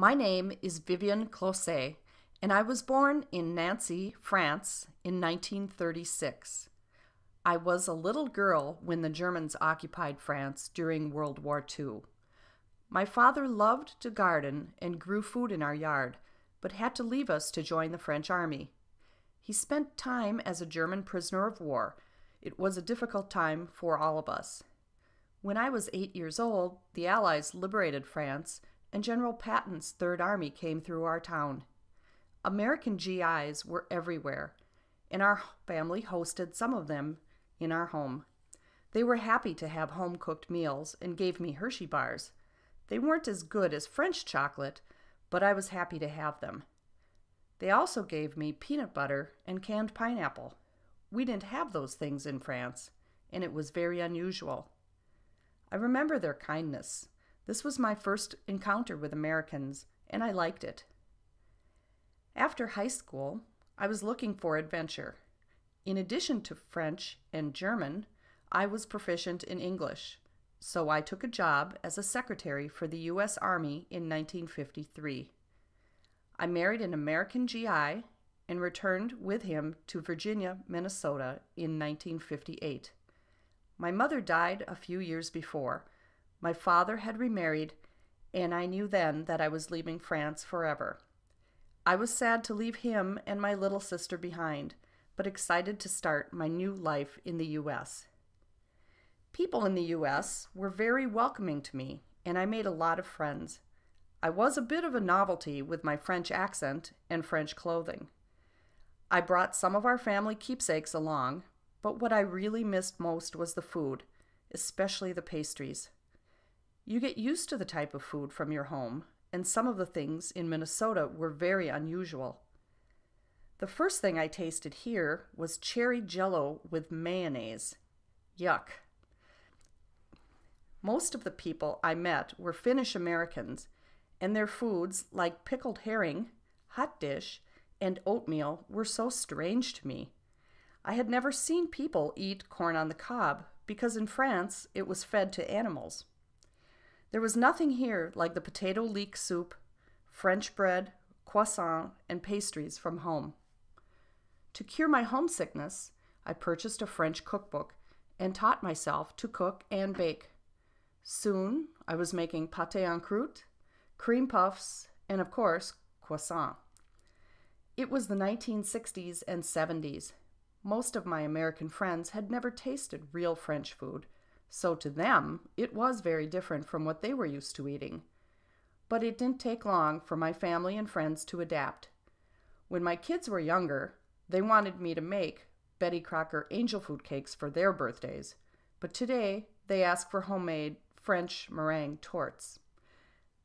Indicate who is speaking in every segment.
Speaker 1: My name is Viviane Clausset, and I was born in Nancy, France in 1936. I was a little girl when the Germans occupied France during World War II. My father loved to garden and grew food in our yard, but had to leave us to join the French army. He spent time as a German prisoner of war. It was a difficult time for all of us. When I was eight years old, the Allies liberated France and General Patton's Third Army came through our town. American GIs were everywhere, and our family hosted some of them in our home. They were happy to have home cooked meals and gave me Hershey bars. They weren't as good as French chocolate, but I was happy to have them. They also gave me peanut butter and canned pineapple. We didn't have those things in France, and it was very unusual. I remember their kindness. This was my first encounter with Americans, and I liked it. After high school, I was looking for adventure. In addition to French and German, I was proficient in English, so I took a job as a secretary for the U.S. Army in 1953. I married an American GI and returned with him to Virginia, Minnesota in 1958. My mother died a few years before, my father had remarried, and I knew then that I was leaving France forever. I was sad to leave him and my little sister behind, but excited to start my new life in the U.S. People in the U.S. were very welcoming to me, and I made a lot of friends. I was a bit of a novelty with my French accent and French clothing. I brought some of our family keepsakes along, but what I really missed most was the food, especially the pastries. You get used to the type of food from your home, and some of the things in Minnesota were very unusual. The first thing I tasted here was cherry jello with mayonnaise. Yuck. Most of the people I met were Finnish Americans, and their foods, like pickled herring, hot dish, and oatmeal, were so strange to me. I had never seen people eat corn on the cob because in France it was fed to animals. There was nothing here like the potato leek soup, French bread, croissant, and pastries from home. To cure my homesickness, I purchased a French cookbook and taught myself to cook and bake. Soon I was making pâté en croûte, cream puffs, and of course, croissant. It was the 1960s and 70s. Most of my American friends had never tasted real French food so to them, it was very different from what they were used to eating. But it didn't take long for my family and friends to adapt. When my kids were younger, they wanted me to make Betty Crocker angel food cakes for their birthdays, but today they ask for homemade French meringue tortes.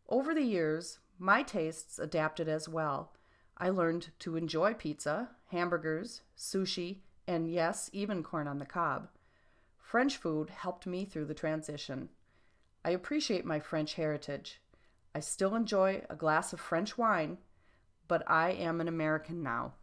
Speaker 1: Over the years, my tastes adapted as well. I learned to enjoy pizza, hamburgers, sushi, and yes, even corn on the cob. French food helped me through the transition. I appreciate my French heritage. I still enjoy a glass of French wine, but I am an American now.